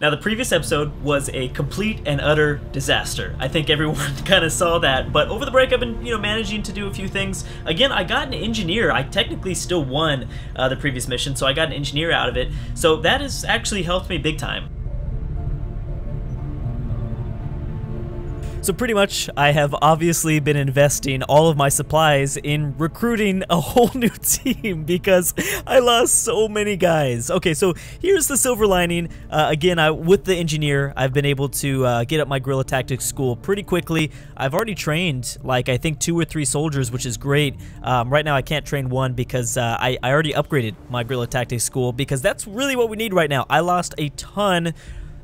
Now, the previous episode was a complete and utter disaster. I think everyone kind of saw that, but over the break, I've been, you know, managing to do a few things. Again, I got an engineer. I technically still won uh, the previous mission, so I got an engineer out of it. So that has actually helped me big time. So pretty much, I have obviously been investing all of my supplies in recruiting a whole new team because I lost so many guys. Okay, so here's the silver lining. Uh, again, I, with the engineer, I've been able to uh, get up my guerrilla tactics school pretty quickly. I've already trained like I think two or three soldiers, which is great. Um, right now, I can't train one because uh, I, I already upgraded my guerrilla tactics school because that's really what we need right now. I lost a ton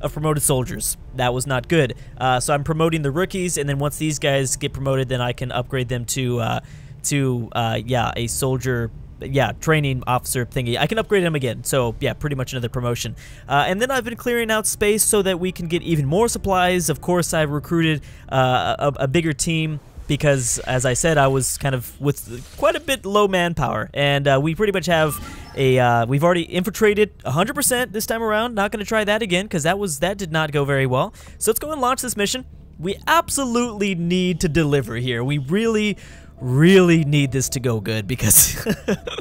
of promoted soldiers. That was not good. Uh, so I'm promoting the rookies, and then once these guys get promoted, then I can upgrade them to, uh, to uh, yeah, a soldier yeah, training officer thingy. I can upgrade them again. So, yeah, pretty much another promotion. Uh, and then I've been clearing out space so that we can get even more supplies. Of course, I've recruited uh, a, a, bigger team because, as I said, I was kind of with quite a bit low manpower. And uh, we pretty much have a uh, we've already infiltrated 100% this time around. Not going to try that again because that was that did not go very well. So let's go and launch this mission. We absolutely need to deliver here. We really really need this to go good because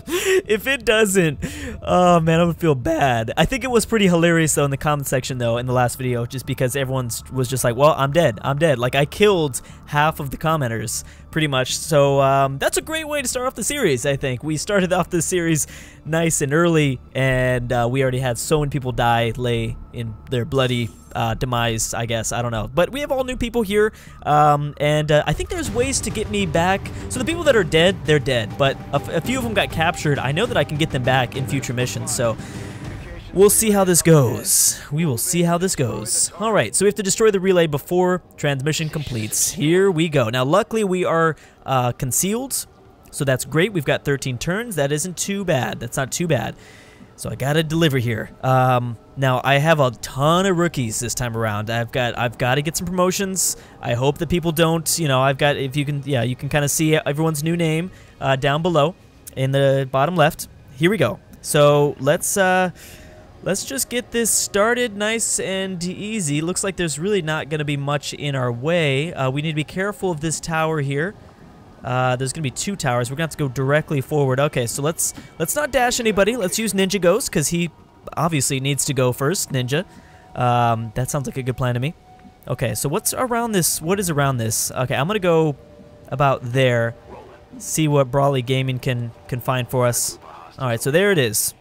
if it doesn't, oh man, I'm gonna feel bad. I think it was pretty hilarious though in the comment section though in the last video, just because everyone was just like, well, I'm dead, I'm dead. Like I killed half of the commenters pretty much. So um, that's a great way to start off the series, I think. We started off the series nice and early, and uh, we already had so many people die, lay in their bloody uh, demise, I guess. I don't know. But we have all new people here, um, and uh, I think there's ways to get me back. So the people that are dead, they're dead, but a, few of them got captured. I know that I can get them back in future missions, so we'll see how this goes. We will see how this goes. All right, so we have to destroy the relay before transmission completes. Here we go. Now, luckily, we are uh, concealed, so that's great. We've got 13 turns. That isn't too bad. That's not too bad. So I gotta deliver here. Um, now I have a ton of rookies this time around. I've got I've got to get some promotions. I hope that people don't. You know, I've got if you can yeah you can kind of see everyone's new name uh, down below in the bottom left. Here we go. So let's uh, let's just get this started nice and easy. Looks like there's really not going to be much in our way. Uh, we need to be careful of this tower here. Uh, there's gonna be two towers. We're gonna have to go directly forward. Okay, so let's let's not dash anybody. Let's use Ninja Ghost because he obviously needs to go first. Ninja. Um, that sounds like a good plan to me. Okay, so what's around this? What is around this? Okay, I'm gonna go about there. See what Brawley Gaming can can find for us. All right, so there it is.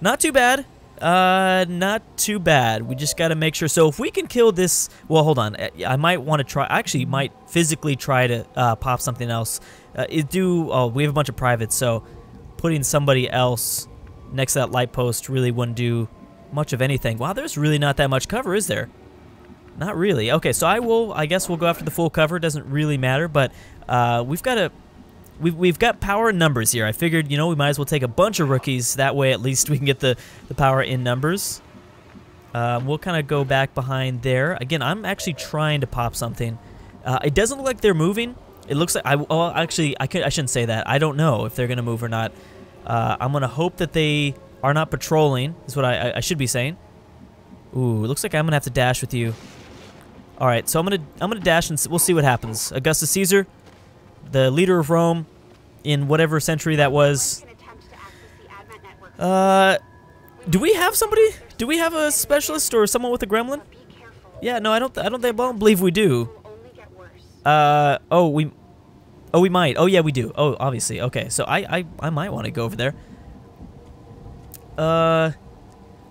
Not too bad. Uh, not too bad. We just got to make sure. So if we can kill this, well, hold on. I might want to try. Actually, might physically try to uh, pop something else. Uh, it do. Oh, we have a bunch of privates, so putting somebody else next to that light post really wouldn't do much of anything. Wow, there's really not that much cover, is there? Not really. Okay, so I will. I guess we'll go after the full cover. Doesn't really matter, but uh, we've got to we've, we've got power in numbers here. I figured, you know, we might as well take a bunch of rookies. That way, at least we can get the, the power in numbers. Uh, we'll kind of go back behind there. Again, I'm actually trying to pop something. Uh, it doesn't look like they're moving. It looks like... I, well, actually, I, could, I shouldn't say that. I don't know if they're going to move or not. Uh, I'm going to hope that they are not patrolling, is what I, I, I should be saying. Ooh, looks like I'm going to have to dash with you. All right, so I'm going to I'm gonna dash and we'll see what happens. Augustus Caesar, the leader of Rome in whatever century that was. Uh, do we have somebody? Do we have a specialist or someone with a gremlin? Yeah, no, I don't. I don't. I don't believe we do. Uh, oh, we, oh, we might. Oh, yeah, we do. Oh, obviously. Okay, so I, I, I might want to go over there. Uh,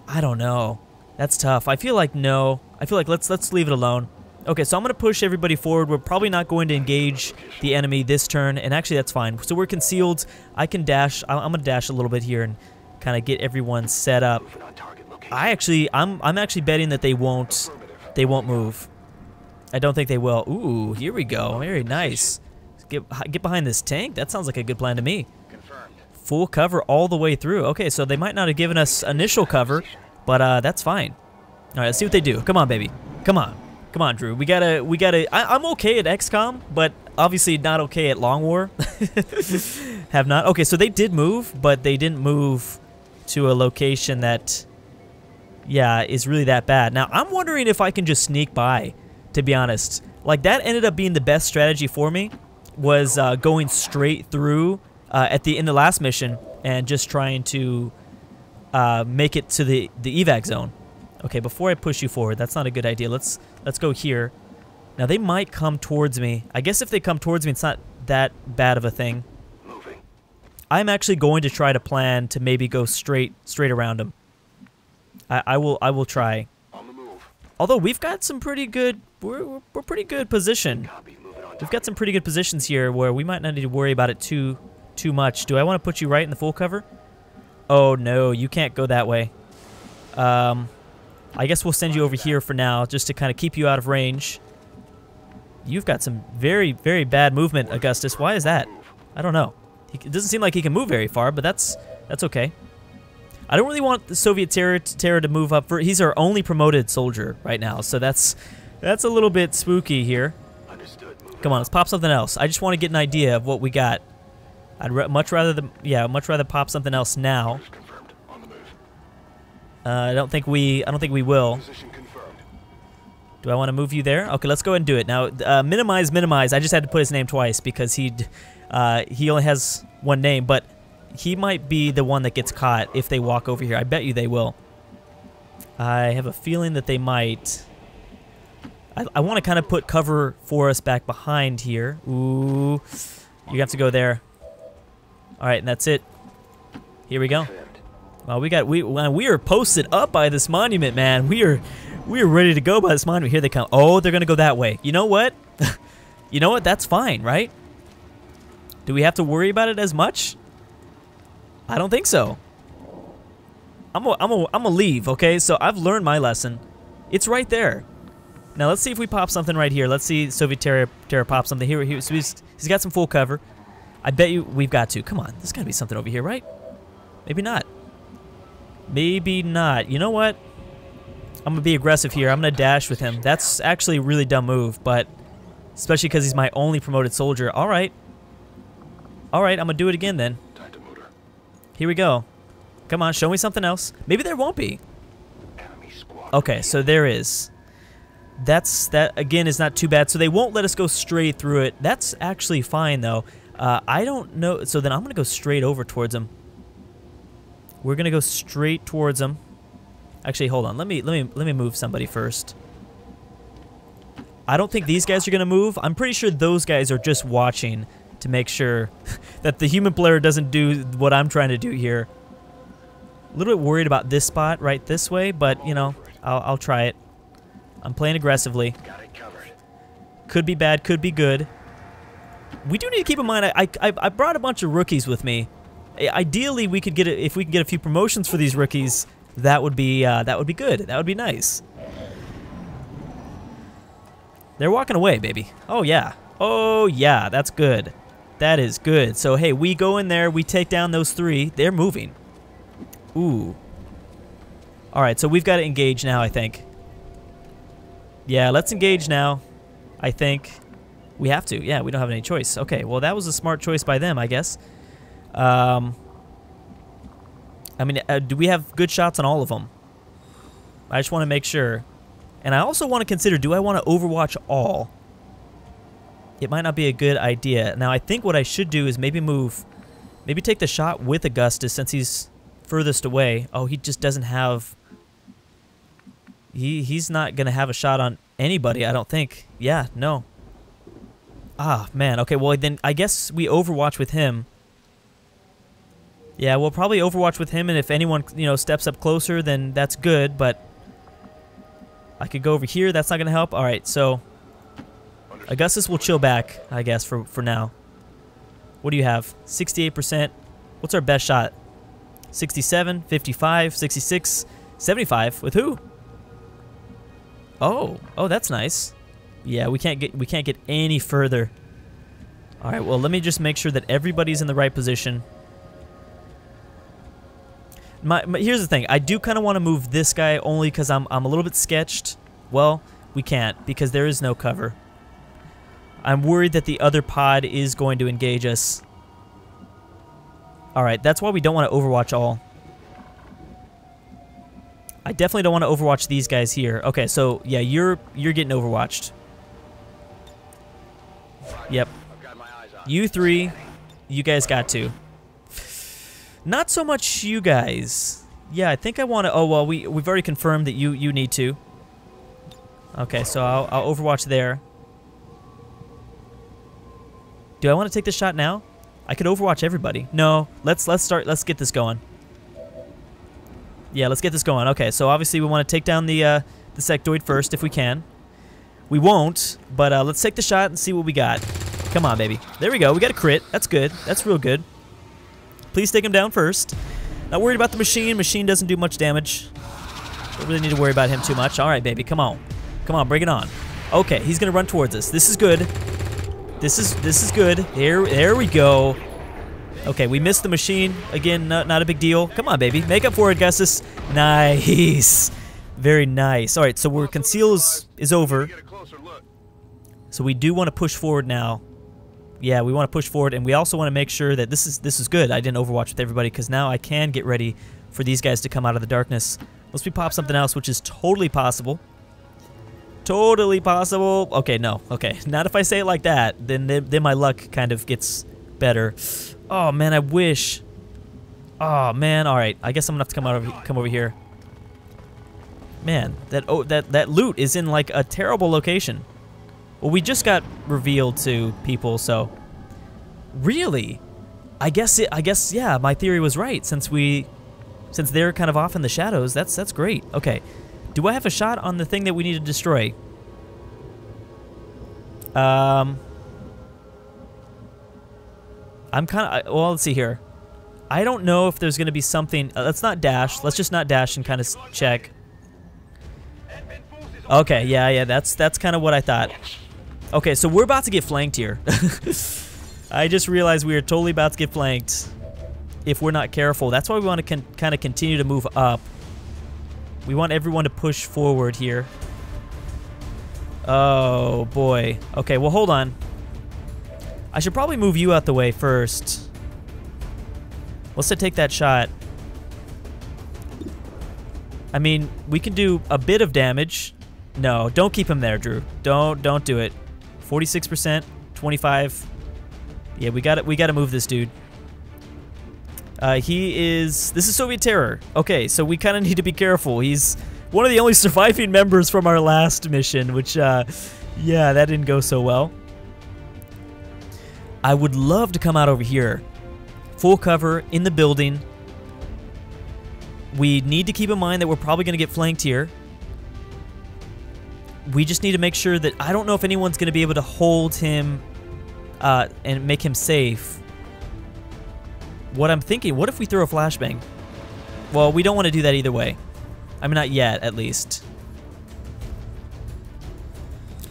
I don't know. That's tough. I feel like no. I feel like let's let's leave it alone. Okay, so I'm going to push everybody forward. We're probably not going to engage the enemy this turn, and actually that's fine. So we're concealed. I can dash. I'm going to dash a little bit here and kind of get everyone set up. I actually, I'm, I'm actually betting that they won't, they won't move. I don't think they will. Ooh, here we go. Very nice. Get, get behind this tank. That sounds like a good plan to me. Full cover all the way through. Okay, so they might not have given us initial cover, but uh, that's fine. All right, let's see what they do. Come on, baby. Come on. Come on, Drew. We gotta, we gotta. I, am okay at XCOM, but obviously not okay at Long War. Have not. Okay, so they did move, but they didn't move to a location that yeah, is really that bad. Now, I'm wondering if I can just sneak by, to be honest. Like, that ended up being the best strategy for me, was uh, going straight through uh, at the in the last mission and just trying to uh, make it to the, the evac zone. Okay, before I push you forward, that's not a good idea. Let's let's go here. Now, they might come towards me. I guess if they come towards me, it's not that bad of a thing. Moving. I'm actually going to try to plan to maybe go straight straight around them. I, I will I will try. On the move. Although we've got some pretty good we're, we're, we're pretty good position. We've got some pretty good positions here where we might not need to worry about it too too much. Do I want to put you right in the full cover? Oh no, you can't go that way. Um, I guess we'll send you over here for now just to kind of keep you out of range. You've got some very, very bad movement, Augustus. Why is that? I don't know. He, it doesn't seem like he can move very far, but that's that's okay. I don't really want the Soviet terror, terror to move up. For He's our only promoted soldier right now, so that's that's a little bit spooky here. Come on, let's pop something else. I just want to get an idea of what we got. I'd much rather the yeah, much rather pop something else now. Uh, I don't think we I don't think we will. Do I want to move you there? Okay, let's go ahead and do it. Now, uh, minimize, minimize. I just had to put his name twice because he uh, he only has one name, but he might be the one that gets caught if they walk over here. I bet you they will. I have a feeling that they might. I, I want to kind of put cover for us back behind here. Ooh, you have to go there. All right, and that's it. Here we go. Well, we got we we are posted up by this monument, man. We are we are ready to go by this monument. Here they come. Oh, they're gonna go that way. You know what? you know what? That's fine, right? Do we have to worry about it as much? I don't think so. I'm gonna I'm a, I'm a leave, okay? So I've learned my lesson. It's right there. Now let's see if we pop something right here. Let's see Soviet Terra, Terra pop something here. here. So he's, he's got some full cover. I bet you we've got to. Come on, there's got to be something over here, right? Maybe not. Maybe not. You know what? I'm going to be aggressive here. I'm going to dash with him. That's actually a really dumb move, but especially because he's my only promoted soldier. All right. All right, I'm going to do it again then. Here we go. Come on, show me something else. Maybe there won't be. Okay, so there is. That's, that again is not too bad. So they won't let us go straight through it. That's actually fine though. Uh, I don't know. So then I'm to go straight over towards him. We're to go straight towards him. Actually, hold on. Let me let me let me move somebody first. I don't think these guys are to move. I'm pretty sure those guys are just watching to make sure that the human player doesn't do what I'm trying to do here. A little bit worried about this spot right this way, but, you know, I'll, I'll try it. I'm playing aggressively. Could be bad, could be good. We do need to keep in mind, I, I, I brought a bunch of rookies with me. Ideally, we could get a, if we can get a few promotions for these rookies, that would be uh, that would be good. That would be nice. They're walking away, baby. Oh yeah. Oh yeah, that's good. That is good. So, hey, we go in there, we take down those three. They're moving. Ooh. All right, so we've got to engage now, I think. Yeah, let's engage now. I think we have to. Yeah, we don't have any choice. Okay, well, that was a smart choice by them, I guess. Um, I mean, uh, do we have good shots on all of them? I just want to make sure. And I also want to consider, do I want to overwatch all? it might not be a good idea. Now, I think what I should do is maybe move, maybe take the shot with Augustus since he's furthest away. Oh, he just doesn't have, he he's not going to have a shot on anybody, I don't think. Yeah, no. Ah, man. Okay, well, then I guess we overwatch with him. Yeah, we'll probably overwatch with him, and if anyone, you know, steps up closer, then that's good, but I could go over here. That's not to help. All right, so Augustus will chill back, I guess, for, for now. What do you have? 68%. What's our best shot? 67, 55, 66, 75. With who? Oh, oh, that's nice. Yeah, we can't get we can't get any further. All right, well, let me just make sure that everybody's in the right position. My, my here's the thing. I do kind of want to move this guy only because I'm I'm a little bit sketched. Well, we can't because there is no cover. I'm worried that the other pod is going to engage us. Alright, that's why we don't want to overwatch all. I definitely don't want to overwatch these guys here. Okay, so yeah, you're you're getting overwatched. Yep. You three, you guys got to. Not so much you guys. Yeah, I think I want to. Oh well, we we've already confirmed that you you need to. Okay, so I'll, I'll overwatch there. Do I want to take this shot now? I could overwatch everybody. No, let's let's start. Let's get this going. Yeah, let's get this going. Okay, so obviously we want to take down the uh, the sectoid first if we can. We won't, but uh, let's take the shot and see what we got. Come on, baby. There we go. We got a crit. That's good. That's real good. Please take him down first. Not worried about the machine. Machine doesn't do much damage. Don't really need to worry about him too much. All right, baby. Come on. Come on, bring it on. Okay, he's gonna run towards us. This is good. This is this is good. Here, there we go. Okay, we missed the machine. Again, not, not a big deal. Come on, baby. Make up for it, Gustus. Nice. Very nice. All right, so we're conceal is, is over. So we do want to push forward now. Yeah, we want to push forward, and we also want to make sure that this is this is good. I didn't overwatch with everybody because now I can get ready for these guys to come out of the darkness. Unless we pop something else, which is totally possible. Totally possible. Okay, no. Okay, not if I say it like that. Then, then, then my luck kind of gets better. Oh man, I wish. Oh man. All right. I guess I'm gonna have to come out of come over here. Man, that oh that that loot is in like a terrible location. Well, we just got revealed to people, so really, I guess it. I guess yeah, my theory was right. Since we, since they're kind of off in the shadows, that's that's great. Okay, do I have a shot on the thing that we need to destroy? Um, I'm kind of, well, let's see here. I don't know if there's going to be something, uh, let's not dash. Let's just not dash and kind of check. Okay, yeah, yeah, that's that's kind of what I thought. Okay, so we're about to get flanked here. I just realized we are totally about to get flanked if we're not careful. That's why we want to kind of continue to move up. We want everyone to push forward here. Oh, boy. Okay, well, hold on. I should probably move you out the way first. Let's take that shot. I mean, we can do a bit of damage. No, don't keep him there, Drew. Don't don't do it. 46%, 25. Yeah, we got it. We got to move this dude. Uh, he is. This is Soviet Terror. Okay, so we kind of need to be careful. He's one of the only surviving members from our last mission, which, uh, yeah, that didn't go so well. I would love to come out over here. Full cover in the building. We need to keep in mind that we're probably going to get flanked here. We just need to make sure that I don't know if anyone's going to be able to hold him uh, and make him safe what I'm thinking, what if we throw a flashbang? Well, we don't want to do that either way. I mean, not yet, at least.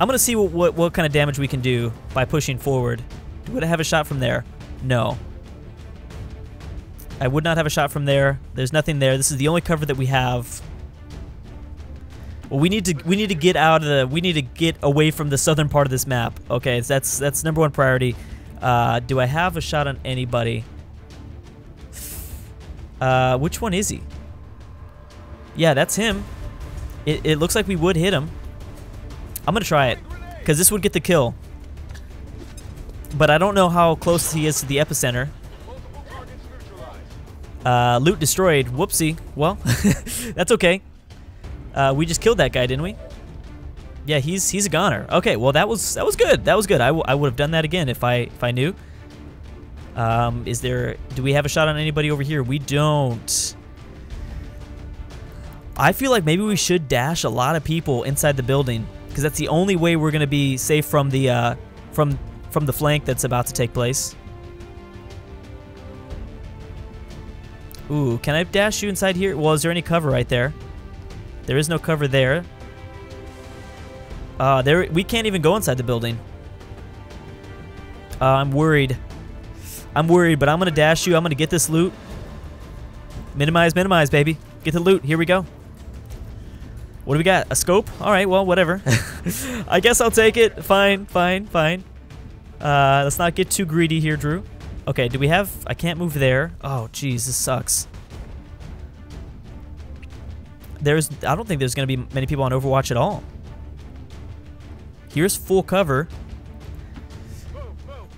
I'm going to see what, what, what kind of damage we can do by pushing forward. Would I have a shot from there? No. I would not have a shot from there. There's nothing there. This is the only cover that we have. Well, we need to we need to get out of the we need to get away from the southern part of this map. Okay, that's that's number one priority. Uh, do I have a shot on anybody? Uh, which one is he? Yeah, that's him. It, it looks like we would hit him. I'm to try it, because this would get the kill. But I don't know how close he is to the epicenter. Uh, loot destroyed. Whoopsie. Well, that's okay. Uh, we just killed that guy, didn't we? Yeah, he's he's a goner. Okay, well that was that was good. That was good. I, I would have done that again if I if I knew. Um, is there... Do we have a shot on anybody over here? We don't. I feel like maybe we should dash a lot of people inside the building because that's the only way we're going to be safe from the uh, from from the flank that's about to take place. Ooh, can I dash you inside here? Well, is there any cover right there? There is no cover there. Uh, there we can't even go inside the building. Uh, I'm worried. I'm worried, but I'm going to dash you. I'm going to get this loot. Minimize, minimize, baby. Get the loot. Here we go. What do we got? A scope? All right, well, whatever. I guess I'll take it. Fine, fine, fine. Uh, let's not get too greedy here, Drew. Okay, do we have... I can't move there. Oh, jeez, this sucks. There's I don't think there's going to be many people on Overwatch at all. Here's full cover.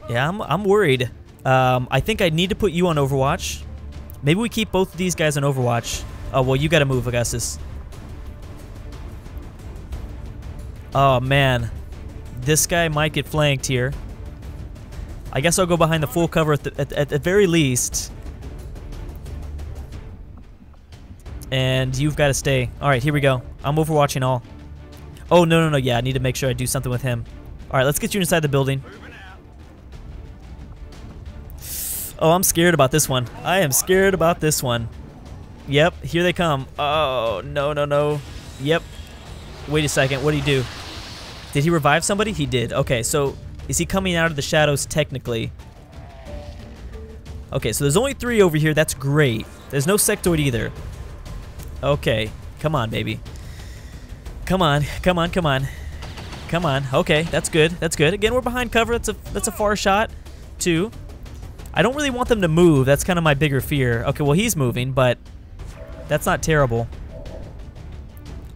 Yeah, I'm, I'm worried. Um, I think I need to put you on Overwatch. Maybe we keep both of these guys on Overwatch. Oh, well, you got to move, Augustus. Oh, man. This guy might get flanked here. I guess I'll go behind the full cover at the, at, at the very least. And you've got to stay. All right, here we go. I'm overwatching all. Oh, no, no, no. Yeah, I need to make sure I do something with him. All right, let's get you inside the building. Oh, I'm scared about this one. I am scared about this one. Yep, here they come. Oh, no, no, no. Yep. Wait a second. What did he do? Did he revive somebody? He did. Okay, so is he coming out of the shadows technically? Okay, so there's only three over here. That's great. There's no sectoid either. Okay, come on, baby. Come on, come on, come on. Come on. Okay, that's good. That's good. Again, we're behind cover. That's a that's a far shot, too. I don't really want them to move. That's kind of my bigger fear. Okay, well, he's moving, but that's not terrible.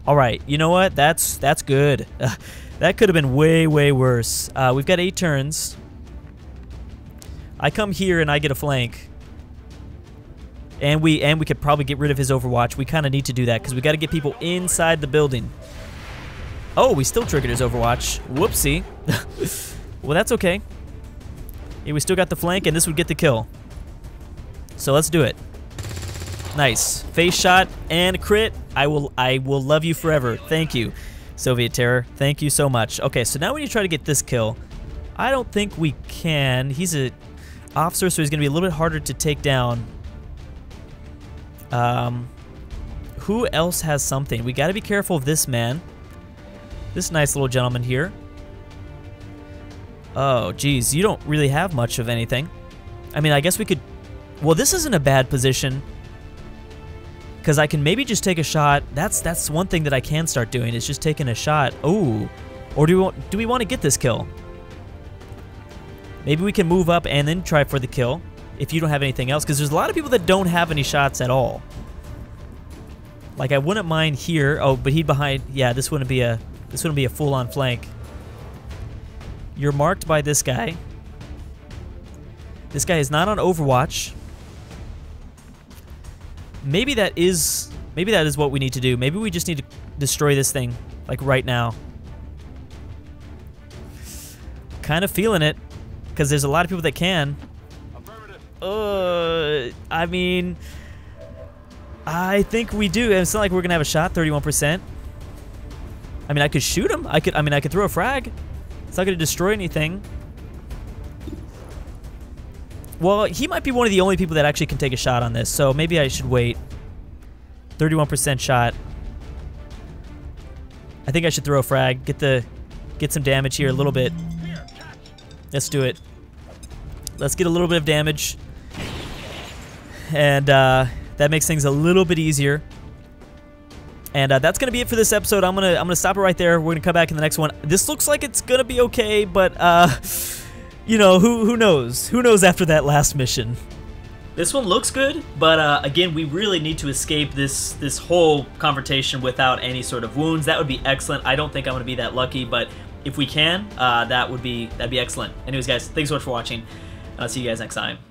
All right, you know what? That's that's good. that could have been way, way worse. Uh, we've got eight turns. I come here and I get a flank. And we and we could probably get rid of his Overwatch. We kind of need to do that because we got to get people inside the building. Oh, we still triggered his Overwatch. Whoopsie. well, that's okay. Yeah, we still got the flank, and this would get the kill. So let's do it. Nice. Face shot and crit. I will I will love you forever. Thank you, Soviet Terror. Thank you so much. Okay, so now need to try to get this kill. I don't think we can. He's a officer, so he's going to be a little bit harder to take down. Um, who else has something? We got to be careful of this man. This nice little gentleman here. Oh, geez, you don't really have much of anything. I mean, I guess we could... Well, this isn't a bad position. Because I can maybe just take a shot. That's that's one thing that I can start doing, is just taking a shot. Oh, or do we, want, do we want to get this kill? Maybe we can move up and then try for the kill if you don't have anything else, because there's a lot of people that don't have any shots at all. Like I wouldn't mind here. Oh, but he behind. Yeah, this wouldn't be a this wouldn't be a full-on flank. You're marked by this guy. This guy is not on Overwatch. Maybe that is maybe that is what we need to do. Maybe we just need to destroy this thing like right now. Kind of feeling it because there's a lot of people that can. Uh, I mean, I think we do. It's not like we're gonna have a shot, 31%. I mean, I could shoot him. I could. I mean, I could throw a frag. It's not gonna destroy anything. Well, he might be one of the only people that actually can take a shot on this, so maybe I should wait. 31% shot. I think I should throw a frag, get the, get some damage here a little bit. Let's do it. Let's get a little bit of damage and uh, that makes things a little bit easier. And uh, that's gonna be it for this episode. I'm gonna I'm gonna stop it right there. We're gonna come back in the next one. This looks like it's gonna be okay, but uh, you know who who knows? Who knows after that last mission? This one looks good, but uh, again, we really need to escape this this whole confrontation without any sort of wounds. That would be excellent. I don't think I'm gonna be that lucky, but if we can, uh, that would be that'd be excellent. Anyways, guys, thanks so much for watching. I'll see you guys next time.